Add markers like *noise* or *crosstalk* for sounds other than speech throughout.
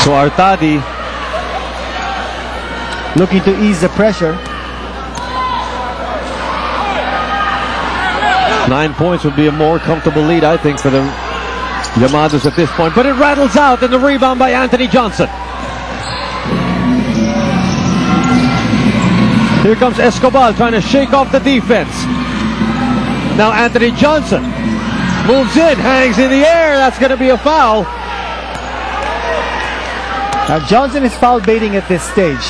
So Artadi looking to ease the pressure. Nine points would be a more comfortable lead, I think, for the Llamados at this point. But it rattles out and the rebound by Anthony Johnson. Here comes Escobar trying to shake off the defense. Now Anthony Johnson moves in, hangs in the air. That's going to be a foul. Now Johnson is foul baiting at this stage.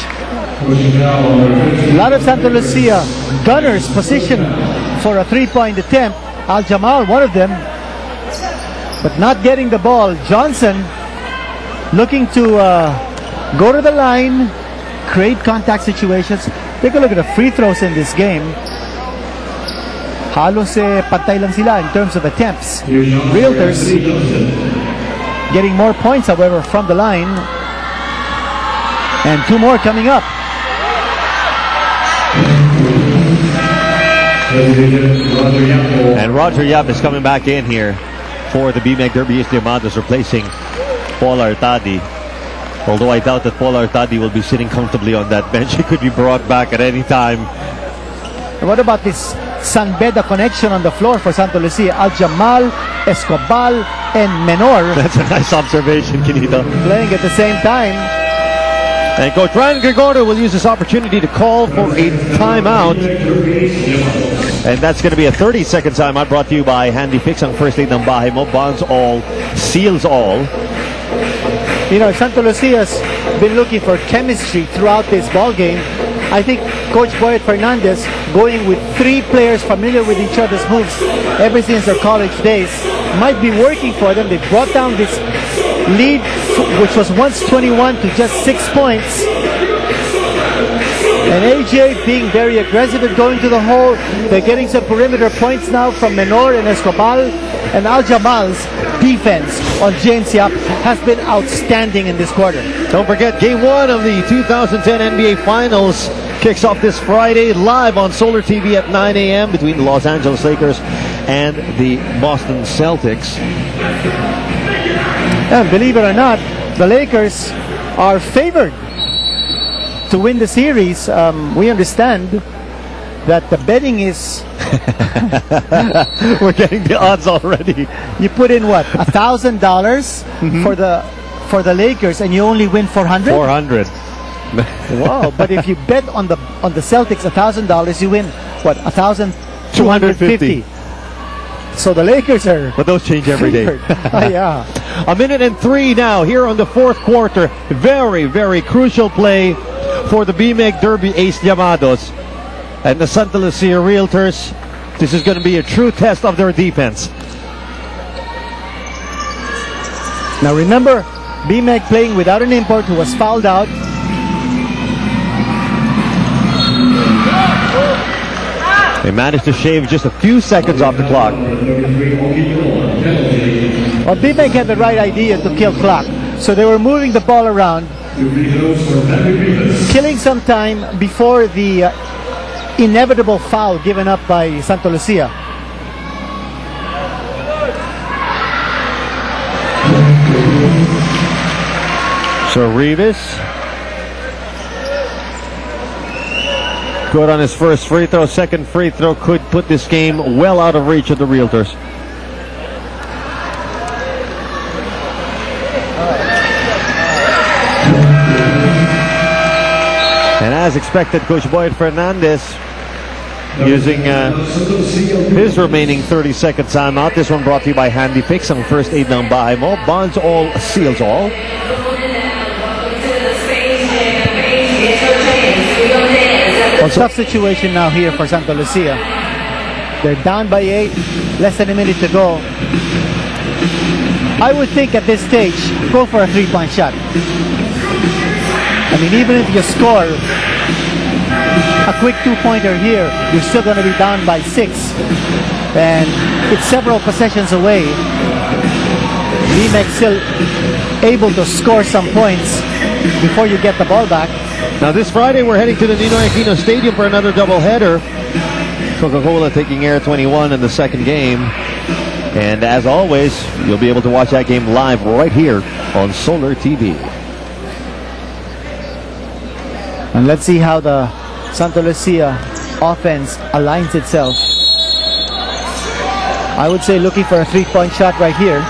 A lot of Santa Lucia gunners position for a three-point attempt. Aljamal, one of them, but not getting the ball. Johnson looking to uh, go to the line, create contact situations. Take a look at the free throws in this game. Halos eh, lang sila in terms of attempts. Realtors getting more points, however, from the line. And two more coming up. And Roger Yap is coming back in here for the BMEG Derby Ace Llamados replacing Paul Artadi. Although I doubt that Paul Artadi will be sitting comfortably on that bench. *laughs* He could be brought back at any time. And what about this San Beda connection on the floor for Santa Lucia? Aljamal, Escobar, and Menor *laughs* That's a nice observation, Quinito. playing at the same time. And Coach Ryan Gregorio will use this opportunity to call for a timeout. And that's going to be a 30-second timeout brought to you by Handy Fix ang first aid ng bahay mo. Bonds all, seals all. You know, Santa Lucia's been looking for chemistry throughout this ball game. I think Coach Boyet Fernandez going with three players familiar with each other's moves ever since their college days might be working for them. They brought down this lead, which was once 21 to just six points. And AJ being very aggressive and going to the hole. They're getting some perimeter points now from Menor and Escobar. And Aljamal's defense on James Yap has been outstanding in this quarter. Don't forget, game one of the 2010 NBA Finals kicks off this Friday live on Solar TV at 9 a.m. between the Los Angeles Lakers and the Boston Celtics. And believe it or not, the Lakers are favored to win the series. Um, we understand that the betting is *laughs* We're getting the odds already. you put in what a thousand dollars for the for the Lakers and you only win four hundred. 400. *laughs* Wow! but if you bet on the on the Celtics a thousand dollars, you win what a thousand two hundred fifty. So the Lakers are But those change every day. *laughs* oh, yeah. *laughs* A minute and three now here on the fourth quarter. Very, very crucial play for the BMEG Derby Ace Llamados and the Santa Lucia Realtors. This is going to be a true test of their defense. Now remember, BMEG playing without an import who was fouled out. They managed to shave just a few seconds off the clock. Well, BMEG had the right idea to kill clock. So they were moving the ball around, killing some time before the uh, inevitable foul given up by Santa Lucia. So Reavis. Good on his first free throw. Second free throw could put this game well out of reach of the Realtors. And as expected, Coach Boyet Fernandez using uh, his remaining 30 second timeout. This one brought to you by Handy Fix, ang first aid ng bahay mo. Bonds all, seals all. Well, tough situation now here for Santa Lucia. They're down by eight, less than a minute to go. I would think at this stage, go for a three-point shot. I mean, even if you score a quick two-pointer here, you're still going to be down by six. And it's several possessions away. BMEG still able to score some points before you get the ball back. Now this Friday we're heading to the Ninoy Aquino Stadium for another doubleheader. Coca-Cola taking Air 21 in the second game. And as always, you'll be able to watch that game live right here on Solar TV. And let's see how the Santa Lucia offense aligns itself. I would say looking for a three-point shot right here.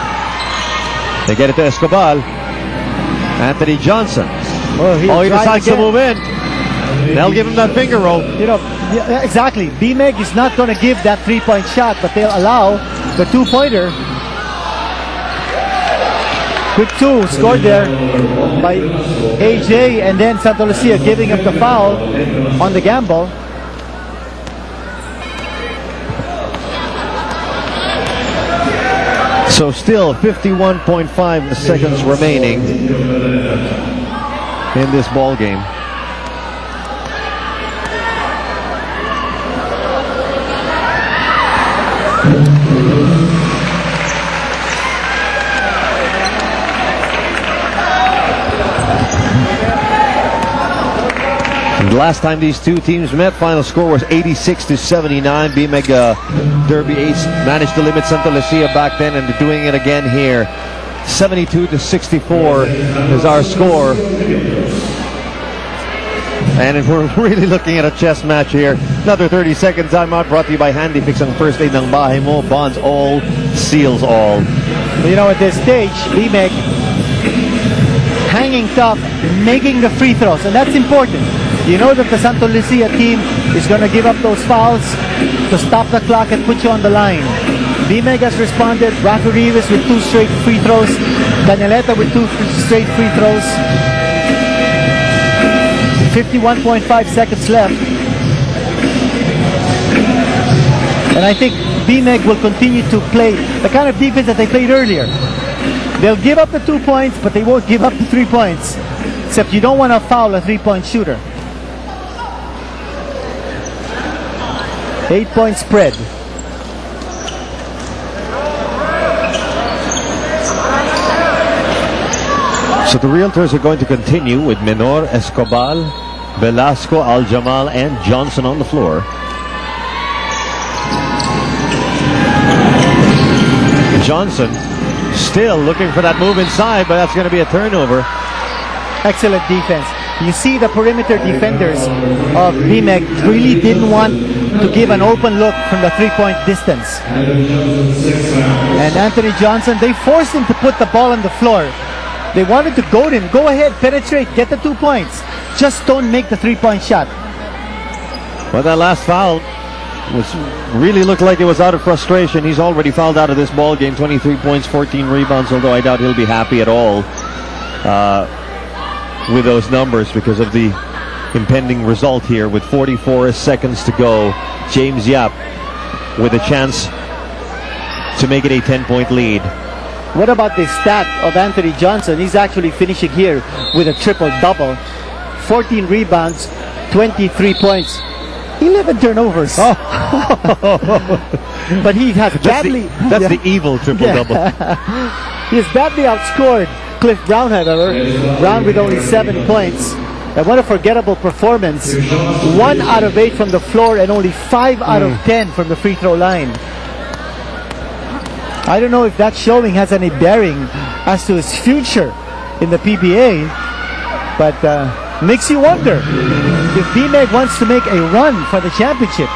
They get it to Escobar. Anthony Johnson. Oh, he, Oh, he decides to move in. They'll give him that finger roll. You know, yeah, exactly. BMEG is not going to give that three-point shot, but they'll allow the two-pointer. Quick two scored there by AJ, and then Santa Lucia giving up the foul on the gamble. So still 51.5 seconds remaining in this ball game. Last time these two teams met, final score was 86 to 79. BMEG uh, Derby Ace managed to limit Santa Lucia back then, and doing it again here. 72 to 64 is our score. And if we're *laughs* really looking at a chess match here, another 30 second timeout brought to you by Handy Fix ang first aid ng bahay mo. Bonds all, seals all. You know, at this stage, BMEG hanging tough, making the free throws, and that's important. You know that the Santa Lucia team is going to give up those fouls to stop the clock and put you on the line. BMEG has responded. Rafi Reavis with two straight free throws. Danieleta with two straight free throws. 51.5 seconds left. And I think BMEG will continue to play the kind of defense that they played earlier. They'll give up the two points, but they won't give up the three points. Except you don't want to foul a three-point shooter. Eight-point spread. So the Realtors are going to continue with Menor, Escobar, Velasco, Aljamal, and Johnson on the floor. Johnson still looking for that move inside, but that's going to be a turnover. Excellent defense. You see the perimeter defenders of BMEG really didn't want to give an open look from the three-point distance. And Anthony Johnson, they forced him to put the ball on the floor. They wanted to goad him. Go ahead, penetrate, get the two points. Just don't make the three-point shot. Well, that last foul was really looked like it was out of frustration. He's already fouled out of this ball game. 23 points, 14 rebounds. Although I doubt he'll be happy at all uh, with those numbers because of the impending result here. With 44 seconds to go, James Yap with a chance to make it a 10-point lead. What about the stat of Anthony Johnson? He's actually finishing here with a triple-double. 14 rebounds, 23 points. 11 turnovers. Oh. *laughs* but he has That's, badly... the, that's Yeah. the evil triple-double. *laughs* He has badly outscored Cliff Brown, however. Brown with only seven points. And what a forgettable performance. One out of eight from the floor and only five out of hmm. ten from the free throw line. I don't know if that showing has any bearing as to his future in the PBA, but uh, makes you wonder if BMEG wants to make a run for the championship.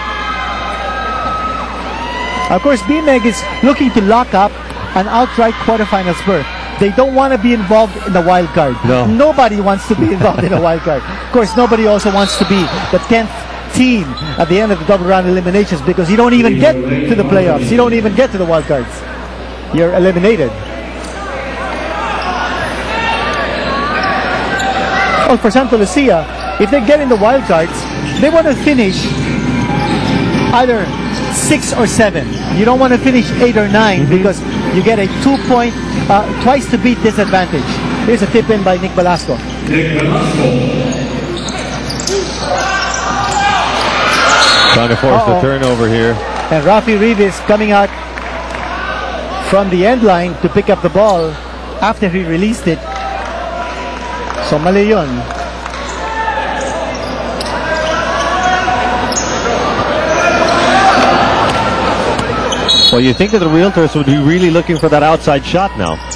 Of course, BMEG is looking to lock up an outright quarterfinals berth. They don't want to be involved in the wild card. No. Nobody wants to be involved in the wild card. Of course, nobody also wants to be the 10th team at the end of the double round eliminations because you don't even get to the playoffs. You don't even get to the wild cards. You're eliminated. Oh, for Santa Lucia, if they get in the wild cards, they want to finish either six or seven. You don't want to finish eight or 9 because you get a two-point, uh, twice to beat disadvantage. Here's a tip in by Nick Velasco. Trying to force the Uh-oh. turnover here. And Rafi Reavis coming out from the end line to pick up the ball after he released it. So mali yun. Well, you think that the Realtors would be really looking for that outside shot now.